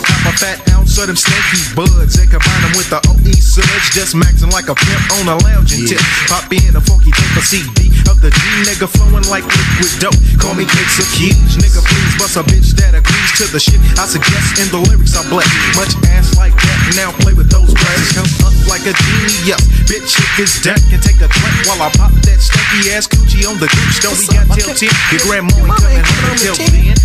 fat ounce of them snaky buds and combine them with the OE surge. Just maxing like a pimp on a lounging tip. Pop in a funky tape of CD of the G nigga flowing like liquid dope. Call me cakes of huge. Nigga, please bust a bitch that agrees to the shit I suggest in the lyrics I bless. Much ass like that. Now play with those brains. Come up like a genius. Bitch, if it's deck and take a drink while I pop that stanky ass coochie on the gooch. Don't we got till 10? Your grandma ain't coming home until 10. And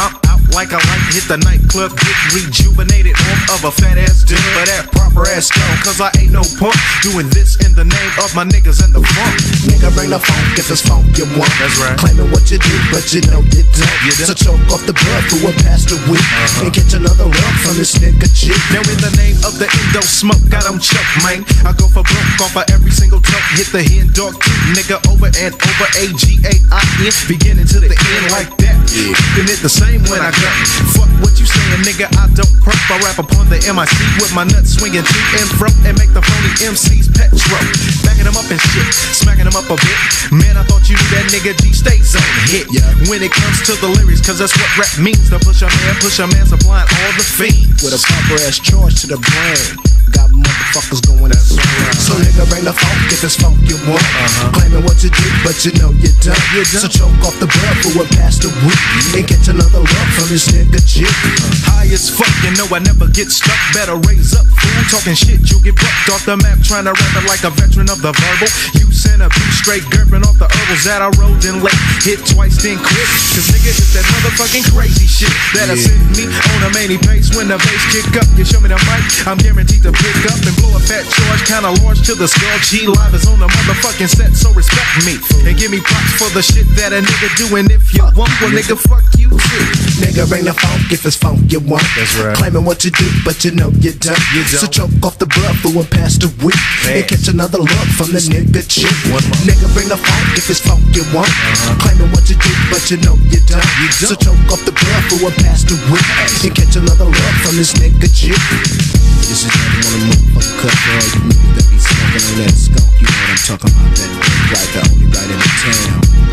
I'm out like I like hit the nightclub, get rejuvenated off of a fat ass dude for that proper ass stone. Cause I ain't no punk doing this in the name of my niggas in the funk. Nigga, bring the funk if it's funk you want. That's right. Claiming what you do, but you know you don't. You don't. So choke off the blood through a past a week Uh-huh. and get another lump from this nigga cheek. Now in the name of the endo smoke, I don't choke, man. I go for broke off of every single toke. Hit the hen dog nigga, over and over. A G A I N, beginning to the end like that. Keeping it the same when I go. Fuck what you saying, nigga. I don't perk. I rap upon the MIC with my nuts swinging to and fro and make the phony MCs petro. Backing them up and shit, smacking them up a bit. Man, I thought you knew that nigga G stays on hit. Yeah. When it comes to the lyrics, cause that's what rap means. To push a man, push a man, supplying all the fiends. With a proper ass charge to the brain. Got motherfuckers going insane. So nigga, bring the funk if it's funk you want. Uh-huh. Claiming what you do, but you know you don't. You don't. So choke off the blood for a past a week and get another lump from this nigga cheek. Uh-huh. High as fuck, you know I never get stuck. Better raise up, fool. Talking shit, you get bucked off the map. Trying to rap it like a veteran of the verbal. You send a beat straight, gurping off the herbals that I rolled in late. Hit twice, then quit. Cause nigga, it's that motherfucking crazy shit that'll send me on pace. When the bass kick up, you show me the mic. I'm guaranteed to pick up and blow a fat charge. Kinda large to the skull. G Live is on the motherfucking set, so respect me. And give me props for the shit that a nigga do. And if you want one, nigga, fuck you. Nigga, bring the funk if it's funk you want. That's right. Claiming what you do, but you know you don't. You don't. So choke off the blood for a past a week and catch another look from the nigga cheek. One more. Uh-huh. Nigga, bring the funk if it's funk you want. Claiming what you do, but you know you don't. You So don't. choke off the blood for a past a week and catch another look from this nigga cheek. This is not one of motherfucking cut for all you niggas that be smoking on that skunk. You know what I'm talking about, that dick right, the only right in the town.